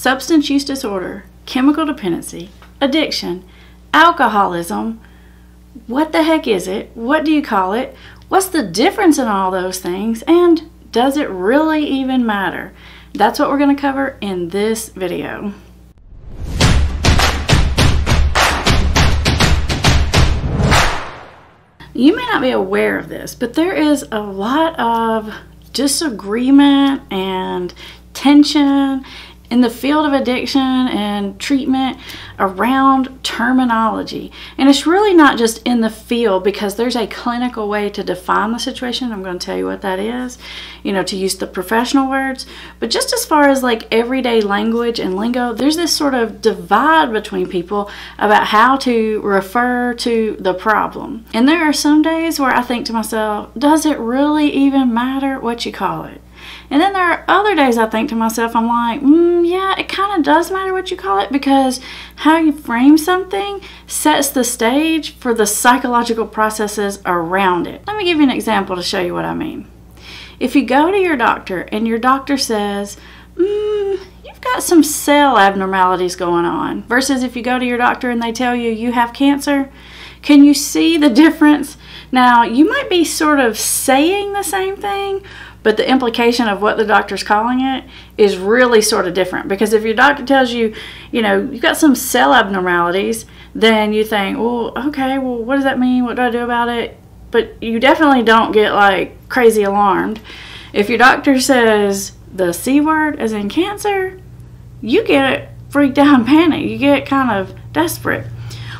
substance use disorder, chemical dependency, addiction, alcoholism. What the heck is it? What do you call it? What's the difference in all those things? And does it really even matter? That's what we're going to cover in this video. You may not be aware of this, but there is a lot of disagreement and tension in the field of addiction and treatment around terminology. And it's really not just in the field because there's a clinical way to define the situation. I'm going to tell you what that is, you know, to use the professional words. But just as far as like everyday language and lingo, there's this sort of divide between people about how to refer to the problem. And there are some days where I think to myself, does it really even matter what you call it? And then there are other days I think to myself, I'm like, mm, yeah, it kind of does matter what you call it because how you frame something sets the stage for the psychological processes around it. Let me give you an example to show you what I mean. If you go to your doctor and your doctor says, mm, you've got some cell abnormalities going on, versus if you go to your doctor and they tell you you have cancer, can you see the difference? Now, you might be sort of saying the same thing, but the implication of what the doctor's calling it is really sort of different. Because if your doctor tells you you know you've got some cell abnormalities then you think well okay well what does that mean? What do i do about it? But you definitely don't get like crazy alarmed. If your doctor says the c word as in cancer you get freaked out and panic. You get kind of desperate.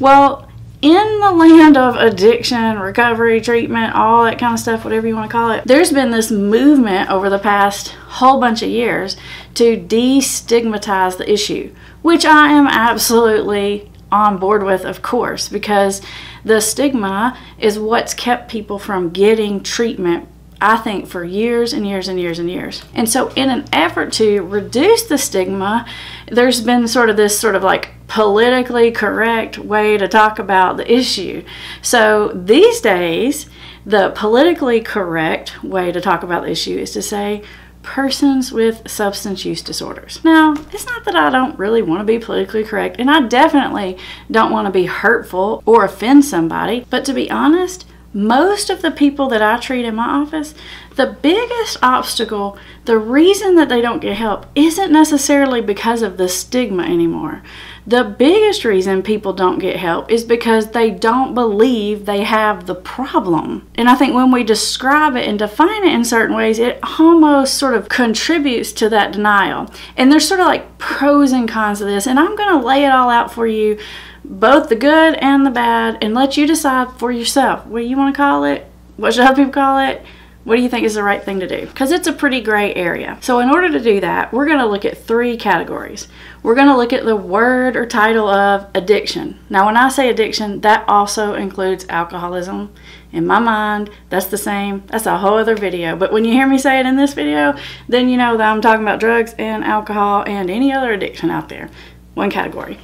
Well in the land of addiction, recovery, treatment, all that kind of stuff, whatever you want to call it, there's been this movement over the past whole bunch of years to destigmatize the issue, which I am absolutely on board with, of course, because the stigma is what's kept people from getting treatment I think, for years and years and years and years. And so, in an effort to reduce the stigma, there's been sort of this sort of like politically correct way to talk about the issue. So, these days, the politically correct way to talk about the issue is to say, persons with substance use disorders. Now, it's not that I don't really want to be politically correct, and I definitely don't want to be hurtful or offend somebody, but to be honest, most of the people that I treat in my office, the biggest obstacle, the reason that they don't get help isn't necessarily because of the stigma anymore. The biggest reason people don't get help is because they don't believe they have the problem. And I think when we describe it and define it in certain ways, it almost sort of contributes to that denial. And there's sort of like pros and cons of this, and I'm going to lay it all out for you both the good and the bad and let you decide for yourself what you want to call it what should other people call it what do you think is the right thing to do. Because it's a pretty gray area. So in order to do that we're going to look at three categories. We're going to look at the word or title of addiction. Now when i say addiction that also includes alcoholism. In my mind that's the same that's a whole other video. But when you hear me say it in this video then you know that i'm talking about drugs and alcohol and any other addiction out there. One category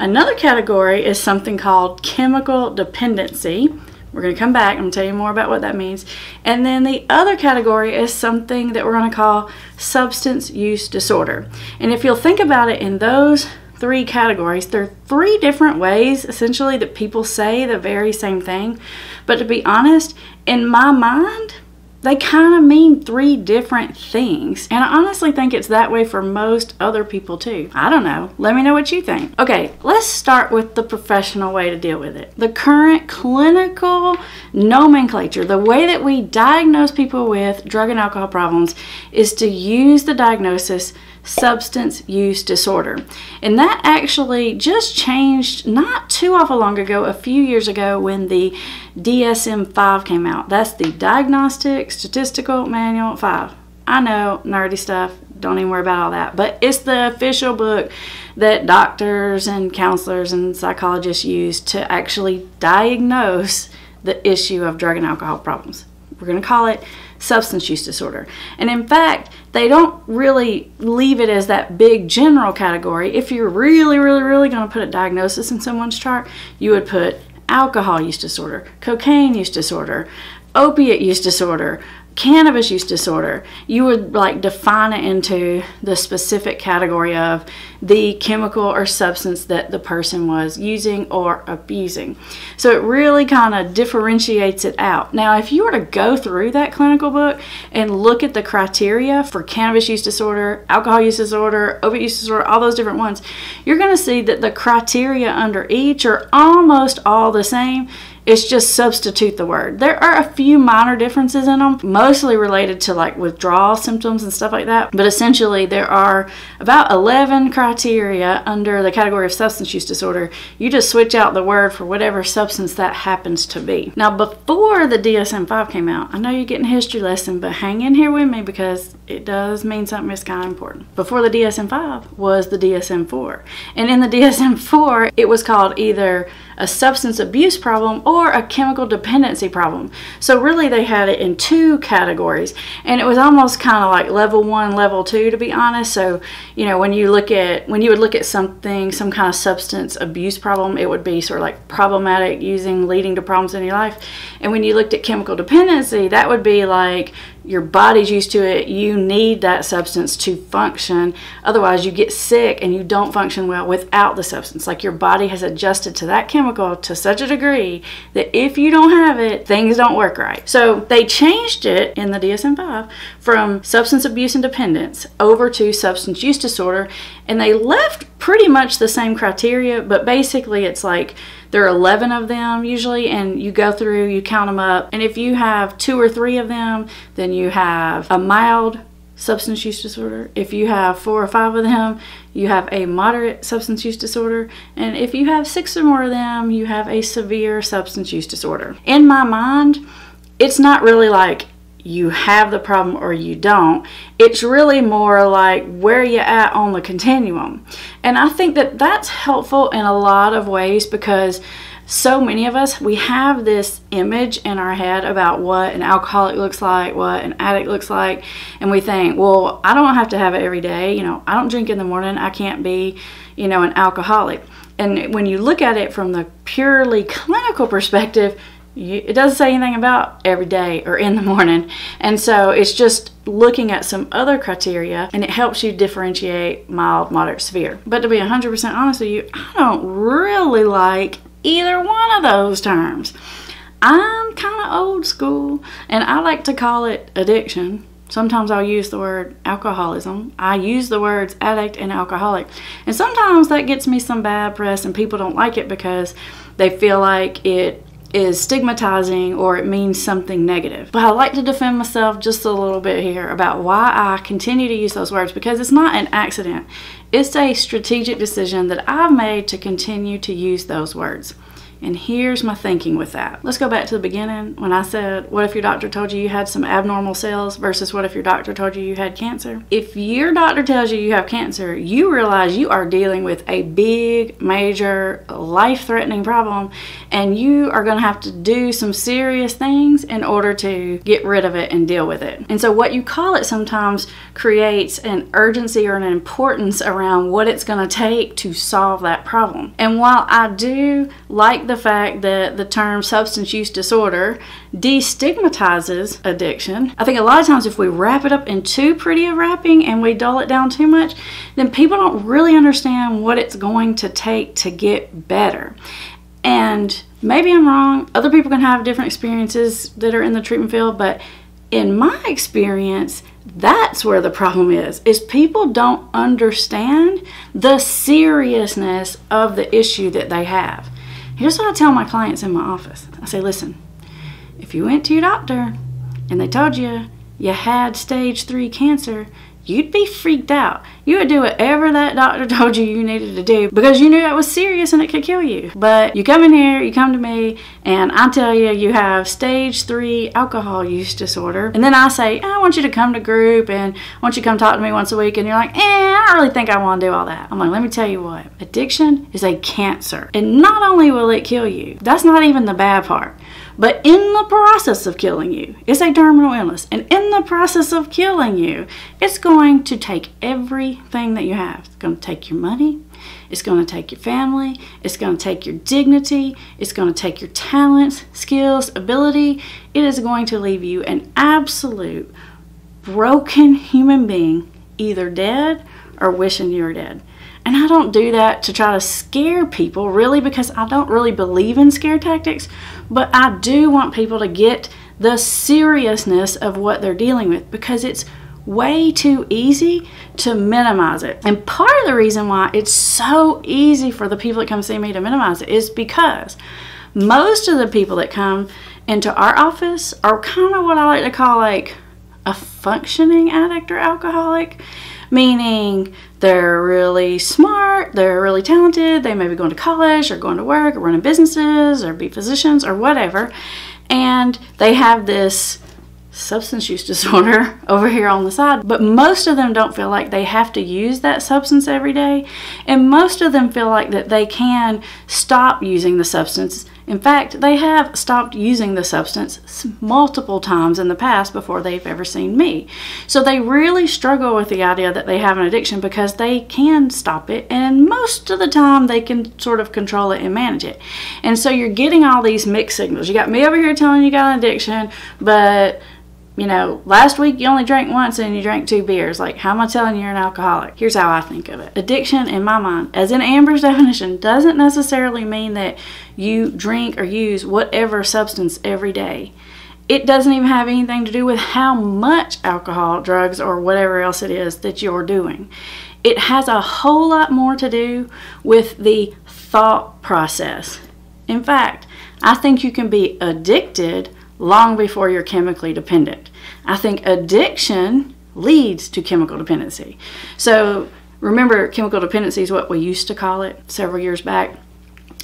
Another category is something called chemical dependency. We're going to come back and tell you more about what that means. And then the other category is something that we're going to call substance use disorder. And if you'll think about it in those three categories, there are three different ways essentially that people say the very same thing. But to be honest, in my mind, they kind of mean three different things. And I honestly think it's that way for most other people too. I don't know. Let me know what you think. Okay, let's start with the professional way to deal with it. The current clinical nomenclature, the way that we diagnose people with drug and alcohol problems, is to use the diagnosis substance use disorder. And that actually just changed not too awful long ago, a few years ago, when the DSM 5 came out. That's the Diagnostic Statistical Manual 5. I know, nerdy stuff, don't even worry about all that. But it's the official book that doctors and counselors and psychologists use to actually diagnose the issue of drug and alcohol problems. We're going to call it substance use disorder. And in fact, they don't really leave it as that big general category. If you're really, really, really going to put a diagnosis in someone's chart, you would put alcohol use disorder, cocaine use disorder, opiate use disorder, cannabis use disorder, you would like define it into the specific category of the chemical or substance that the person was using or abusing. So it really kind of differentiates it out. Now, if you were to go through that clinical book and look at the criteria for cannabis use disorder, alcohol use disorder, opiate use disorder, all those different ones, you're going to see that the criteria under each are almost all the same it's just substitute the word. There are a few minor differences in them, mostly related to like withdrawal symptoms and stuff like that. But essentially, there are about 11 criteria under the category of substance use disorder. You just switch out the word for whatever substance that happens to be. Now, before the DSM 5 came out, I know you're getting a history lesson, but hang in here with me because it does mean something that's kind of important. Before the DSM 5 was the DSM 4. And in the DSM 4, it was called either a substance abuse problem or a chemical dependency problem. So really they had it in two categories and it was almost kind of like level 1, level 2 to be honest. So, you know, when you look at when you would look at something, some kind of substance abuse problem, it would be sort of like problematic using leading to problems in your life. And when you looked at chemical dependency, that would be like your body's used to it. You need that substance to function. Otherwise, you get sick and you don't function well without the substance. Like your body has adjusted to that chemical to such a degree that if you don't have it, things don't work right. So they changed it in the DSM 5 from substance abuse and dependence over to substance use disorder. And they left pretty much the same criteria, but basically it's like there are 11 of them usually, and you go through, you count them up. And if you have two or three of them, then you have a mild substance use disorder. If you have four or five of them, you have a moderate substance use disorder. And if you have six or more of them, you have a severe substance use disorder. In my mind, it's not really like you have the problem or you don't. It's really more like where you at on the continuum. And I think that that's helpful in a lot of ways because so many of us we have this image in our head about what an alcoholic looks like, what an addict looks like, and we think, well, I don't have to have it every day. You know, I don't drink in the morning. I can't be, you know, an alcoholic. And when you look at it from the purely clinical perspective, you, it doesn't say anything about every day or in the morning. And so it's just looking at some other criteria and it helps you differentiate mild, moderate, severe. But to be 100% honest with you, I don't really like either one of those terms. I'm kind of old school and I like to call it addiction. Sometimes I'll use the word alcoholism. I use the words addict and alcoholic. And sometimes that gets me some bad press and people don't like it because they feel like it is stigmatizing or it means something negative. But I like to defend myself just a little bit here about why I continue to use those words because it's not an accident. It's a strategic decision that I've made to continue to use those words. And here's my thinking with that. Let's go back to the beginning when I said, What if your doctor told you you had some abnormal cells versus what if your doctor told you you had cancer? If your doctor tells you you have cancer, you realize you are dealing with a big, major, life threatening problem, and you are going to have to do some serious things in order to get rid of it and deal with it. And so, what you call it sometimes creates an urgency or an importance around what it's going to take to solve that problem. And while I do like the fact that the term substance use disorder destigmatizes addiction. I think a lot of times if we wrap it up in too pretty a wrapping and we dull it down too much, then people don't really understand what it's going to take to get better. And maybe I'm wrong. Other people can have different experiences that are in the treatment field, but in my experience, that's where the problem is is people don't understand the seriousness of the issue that they have Here's what I tell my clients in my office. I say, listen, if you went to your doctor and they told you you had stage three cancer, you'd be freaked out. You would do whatever that doctor told you you needed to do because you knew it was serious and it could kill you. But you come in here, you come to me, and I tell you you have stage three alcohol use disorder. And then I say, I want you to come to group and I want you to come talk to me once a week. And you're like, eh, I don't really think I want to do all that. I'm like, let me tell you what, addiction is a cancer. And not only will it kill you, that's not even the bad part. But in the process of killing you, it's a terminal illness. And in the process of killing you, it's going going to take everything that you have. It's going to take your money, it's going to take your family, it's going to take your dignity, it's going to take your talents, skills, ability. It is going to leave you an absolute broken human being, either dead or wishing you were dead. And I don't do that to try to scare people, really, because I don't really believe in scare tactics. But I do want people to get the seriousness of what they're dealing with because it's way too easy to minimize it. And part of the reason why it's so easy for the people that come see me to minimize it is because most of the people that come into our office are kind of what I like to call like a functioning addict or alcoholic, meaning they're really smart, they're really talented, they may be going to college or going to work or running businesses or be physicians or whatever, and they have this substance use disorder over here on the side, but most of them don't feel like they have to use that substance every day, and most of them feel like that they can stop using the substance in fact, they have stopped using the substance multiple times in the past before they've ever seen me. So they really struggle with the idea that they have an addiction because they can stop it, and most of the time they can sort of control it and manage it. And so you're getting all these mixed signals. You got me over here telling you got an addiction, but you know, last week you only drank once and you drank two beers. Like, how am I telling you you're an alcoholic? Here's how I think of it. Addiction, in my mind, as in Amber's definition, doesn't necessarily mean that you drink or use whatever substance every day. It doesn't even have anything to do with how much alcohol, drugs, or whatever else it is that you're doing. It has a whole lot more to do with the thought process. In fact, I think you can be addicted long before you're chemically dependent. I think addiction leads to chemical dependency. So remember, chemical dependency is what we used to call it several years back.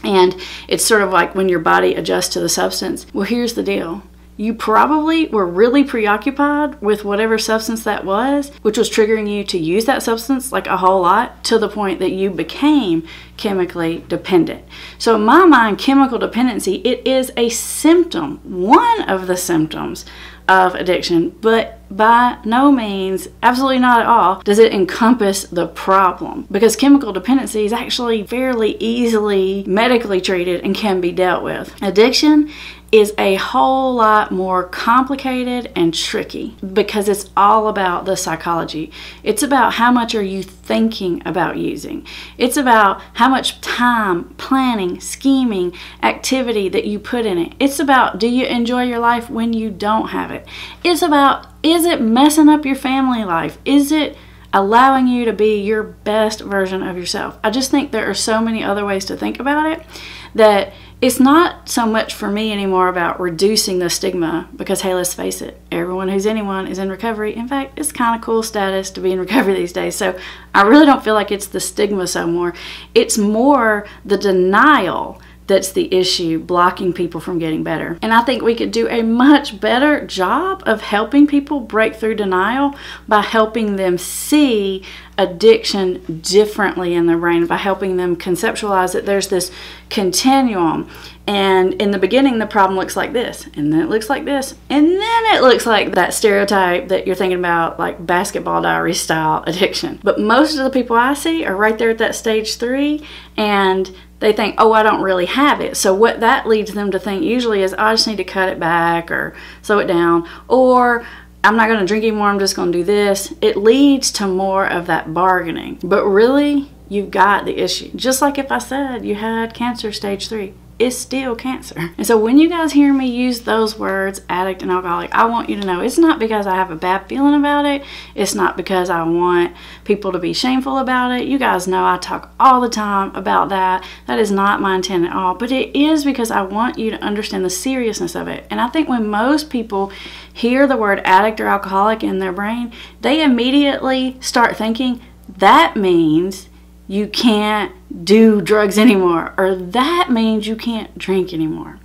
And it's sort of like when your body adjusts to the substance. Well, here's the deal you probably were really preoccupied with whatever substance that was, which was triggering you to use that substance like a whole lot to the point that you became chemically dependent. So in my mind, chemical dependency, it is a symptom, one of the symptoms of addiction, but by no means, absolutely not at all, does it encompass the problem because chemical dependency is actually fairly easily medically treated and can be dealt with. Addiction is a whole lot more complicated and tricky because it's all about the psychology. It's about how much are you thinking about using. It's about how much time, planning, scheming, activity that you put in it. It's about do you enjoy your life when you don't have it. It's about is it messing up your family life? Is it allowing you to be your best version of yourself? I just think there are so many other ways to think about it that it's not so much for me anymore about reducing the stigma because hey let's face it everyone who's anyone is in recovery in fact it's kind of cool status to be in recovery these days so i really don't feel like it's the stigma so more it's more the denial that's the issue blocking people from getting better. And I think we could do a much better job of helping people break through denial by helping them see addiction differently in their brain, by helping them conceptualize that there's this continuum. And in the beginning, the problem looks like this, and then it looks like this, and then it looks like that stereotype that you're thinking about, like basketball diary style addiction. But most of the people I see are right there at that stage three, and they think, oh, I don't really have it. So, what that leads them to think usually is, I just need to cut it back or slow it down, or I'm not going to drink anymore, I'm just going to do this. It leads to more of that bargaining. But really, you've got the issue. Just like if I said you had cancer stage three is still cancer. And so when you guys hear me use those words, addict and alcoholic, I want you to know it's not because I have a bad feeling about it. It's not because I want people to be shameful about it. You guys know I talk all the time about that. That is not my intent at all. But it is because I want you to understand the seriousness of it. And I think when most people hear the word addict or alcoholic in their brain, they immediately start thinking that means you can't do drugs anymore, or that means you can't drink anymore.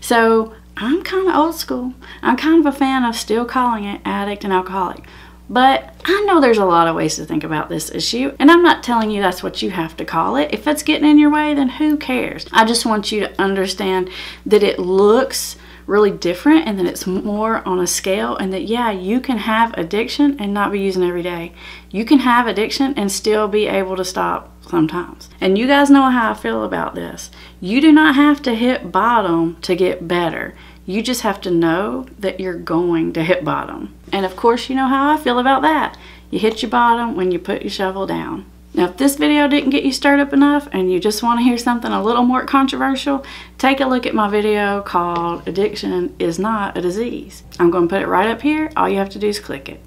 So I'm kind of old school. I'm kind of a fan of still calling it addict and alcoholic. But I know there's a lot of ways to think about this issue, and I'm not telling you that's what you have to call it. If it's getting in your way, then who cares? I just want you to understand that it looks really different and that it's more on a scale and that yeah you can have addiction and not be using every day. You can have addiction and still be able to stop sometimes. And you guys know how i feel about this. You do not have to hit bottom to get better. You just have to know that you're going to hit bottom. And of course you know how i feel about that. You hit your bottom when you put your shovel down now, if this video didn't get you stirred up enough and you just want to hear something a little more controversial, take a look at my video called Addiction is Not a Disease. I'm going to put it right up here. All you have to do is click it.